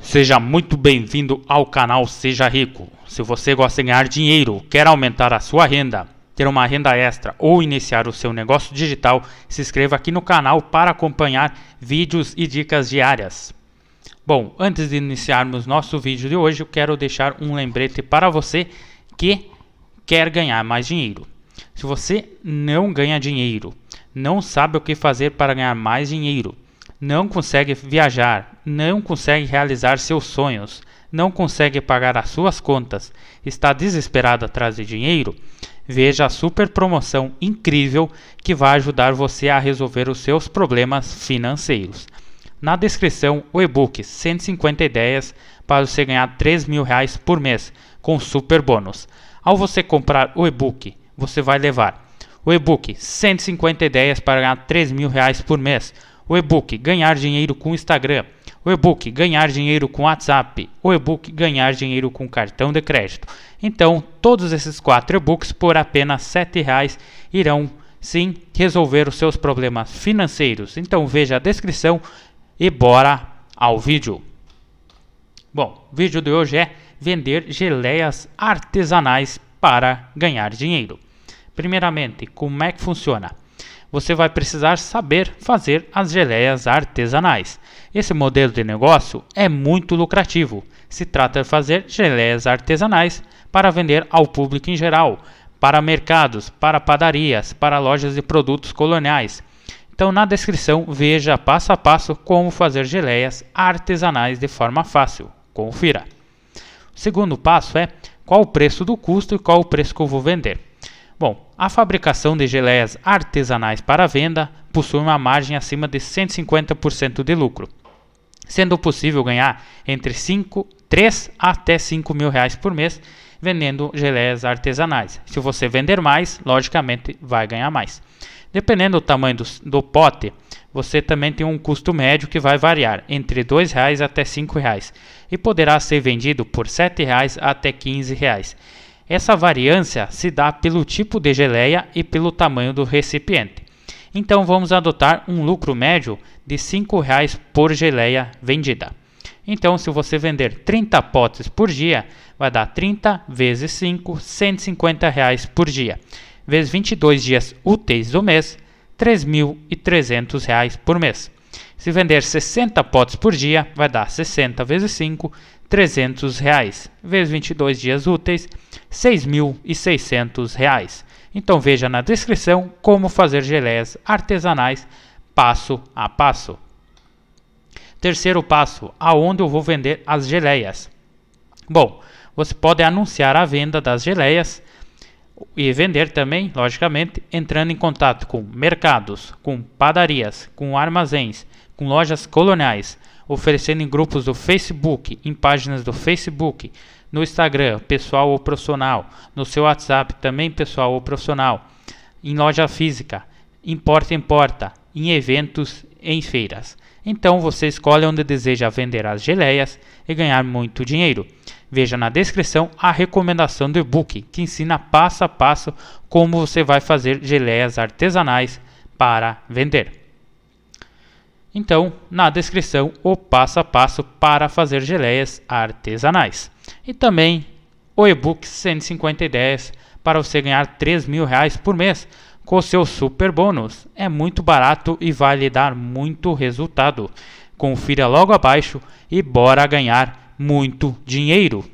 Seja muito bem-vindo ao canal Seja Rico. Se você gosta de ganhar dinheiro, quer aumentar a sua renda, ter uma renda extra ou iniciar o seu negócio digital, se inscreva aqui no canal para acompanhar vídeos e dicas diárias. Bom, antes de iniciarmos nosso vídeo de hoje, eu quero deixar um lembrete para você que quer ganhar mais dinheiro. Se você não ganha dinheiro, não sabe o que fazer para ganhar mais dinheiro, não consegue viajar, não consegue realizar seus sonhos, não consegue pagar as suas contas, está desesperado atrás de dinheiro, veja a super promoção incrível que vai ajudar você a resolver os seus problemas financeiros. Na descrição, o e-book 150 ideias para você ganhar 3 mil reais por mês com super bônus. Ao você comprar o e-book, você vai levar o e-book 150 ideias para ganhar 3 mil reais por mês o e-book Ganhar Dinheiro com Instagram, o e-book Ganhar Dinheiro com WhatsApp, o e-book Ganhar Dinheiro com Cartão de Crédito. Então, todos esses quatro e-books por apenas R$ 7,00 irão sim resolver os seus problemas financeiros. Então, veja a descrição e bora ao vídeo. Bom, o vídeo de hoje é vender geleias artesanais para ganhar dinheiro. Primeiramente, como é que funciona? Você vai precisar saber fazer as geleias artesanais. Esse modelo de negócio é muito lucrativo. Se trata de fazer geleias artesanais para vender ao público em geral, para mercados, para padarias, para lojas de produtos coloniais. Então, na descrição, veja passo a passo como fazer geleias artesanais de forma fácil. Confira. O segundo passo é qual o preço do custo e qual o preço que eu vou vender. A fabricação de geleias artesanais para venda possui uma margem acima de 150% de lucro, sendo possível ganhar entre 5, 3 até 5 mil reais por mês vendendo geleias artesanais. Se você vender mais, logicamente vai ganhar mais. Dependendo do tamanho do, do pote, você também tem um custo médio que vai variar entre R$ 2,00 até R$ 5,00 e poderá ser vendido por R$ 7,00 até R$ 15,00. Essa variância se dá pelo tipo de geleia e pelo tamanho do recipiente. Então vamos adotar um lucro médio de R$ 5,00 por geleia vendida. Então, se você vender 30 potes por dia, vai dar 30 vezes 5, 150 reais por dia. Vezes 22 dias úteis do mês, R$ 3.300 por mês. Se vender 60 potes por dia, vai dar 60 vezes 5, 300 reais, vezes 22 dias úteis, 6.600 reais. Então veja na descrição como fazer geleias artesanais passo a passo. Terceiro passo, aonde eu vou vender as geleias. Bom, você pode anunciar a venda das geleias e vender também, logicamente, entrando em contato com mercados, com padarias, com armazéns, com lojas coloniais, oferecendo em grupos do Facebook, em páginas do Facebook, no Instagram, pessoal ou profissional, no seu WhatsApp, também pessoal ou profissional, em loja física, em porta em porta, em eventos, em feiras. Então você escolhe onde deseja vender as geleias e ganhar muito dinheiro. Veja na descrição a recomendação do e-book que ensina passo a passo como você vai fazer geleias artesanais para vender. Então, na descrição, o passo a passo para fazer geleias artesanais. E também o e-book 150 ideias para você ganhar 3 mil reais por mês com seu super bônus. É muito barato e vai lhe dar muito resultado. Confira logo abaixo e bora ganhar muito dinheiro.